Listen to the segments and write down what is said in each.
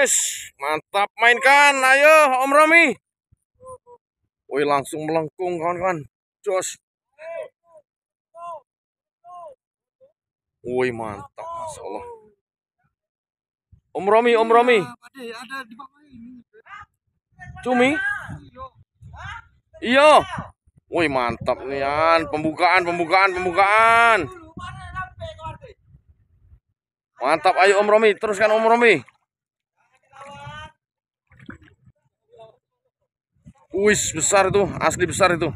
Yes, mantap mainkan. Ayo Om Romi. Woi langsung melengkung kawan-kawan. Jos. Woi mantap, masya Allah. Om Romi, Om Romi. Cumi? Iya. Woi mantap nih an. Pembukaan, pembukaan, pembukaan. Mantap, ayo Om Romi, teruskan Om Romi. Wis besar itu, asli besar itu.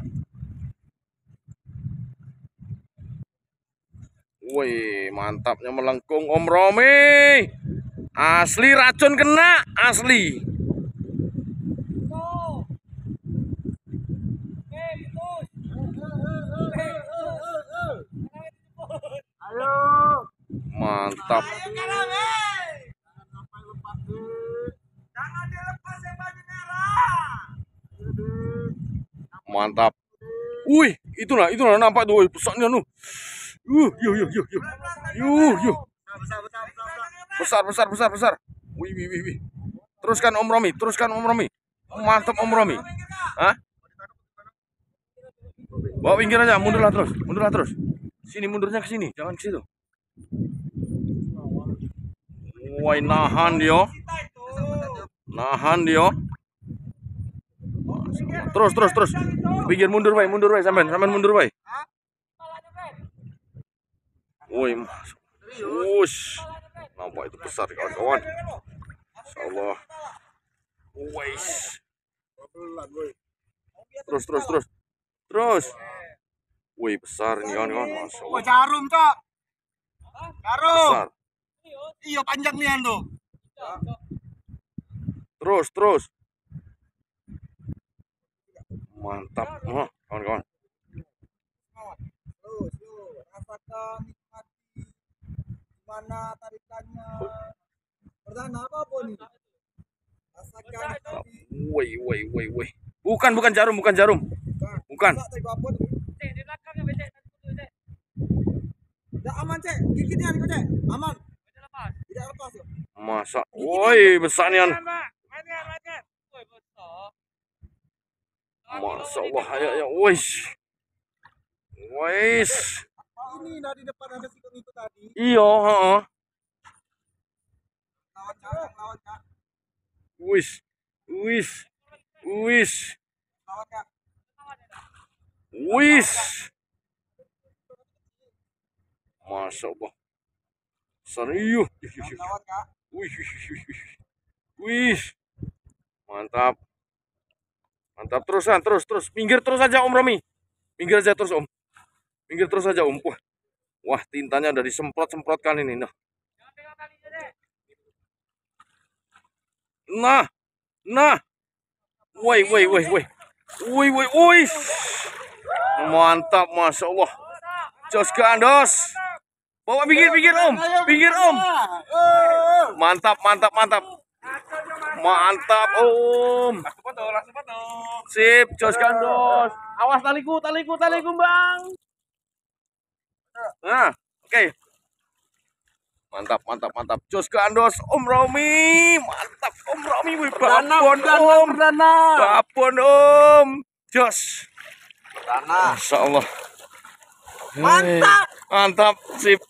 Woi, mantapnya melengkung Om Romi. Asli racun kena, asli. Mantap. Mantap. Wih, itulah, itulah nampak tuh, besarnya nu. Uh, yuk, yuk, yuk, yuk. Yuk, yuk. Besar, besar, besar, besar. Wih, wih, wih, wih. Teruskan Om Romi, teruskan Om Romi. Mantap Om Romi. Hah? Bawa pinggir aja, mundurlah terus, mundurlah terus. Sini mundurnya ke sini, jangan ke situ. Woi, nahan dia. Nahan dia. Terus, terus, terus. Pinggir mundur, baik, mundur, baik, sampean, sampean mundur, baik. Woi, Wush. Nampak itu besar kawan-kawan. Insyaallah. Wais. Terus, terus, terus. Terus. Woi, besar nih kawan-kawan. Masya Allah. jarum, Cok. Jarum. Besar. Iya, panjang nih tuh. Terus, terus. Mantap. Wah, kawan-kawan. Terus, yuk, rasakan nikmati gimana tarikannya. Pertama apa pun nih? Rasakan nikmati. Woi, woi, woi, woi. Bukan, bukan jarum, bukan jarum. Bukan. Enggak, tadi apa tuh? Udah aman, Cek. Gigitnya nih, Cek. Aman. Tidak lepas, yuk. Masa. Woi, besar nih. An. Masya Allah, ya, ya, wis. Wis. Ini dari depan ada sikut itu tadi. Iya, heeh. Lawan Cak, lawan Cak, Wis. Wis. Wis. lawan Cak. Wis. Masya Allah. Serius. Wih, wih, wih. Wih. Mantap. Mantap terusan, terus, terus. Pinggir terus aja Om Romi. Pinggir aja terus Om. Pinggir terus aja Om. Wah, Wah tintanya udah disemprot-semprotkan ini. Nah. Nah. Nah. Woi, woi, woi, woi. Woi, woi, woi. Mantap, Masya Allah. Jos gandos. Bawa pinggir, pinggir Om. Pinggir Om. Mantap, mantap, mantap. Mantap, Om. Langsung foto, langsung foto. Sip, Jos Gandos. Awas taliku, taliku, taliku, Bang. Nah, oke. Mantap, mantap, mantap. Jos Gandos, Om Romi. Mantap, Om Romi. Wih, babon, Om. perdana. Babon, Om. Jos. Perdana. Masya Allah. Mantap. Mantap, sip.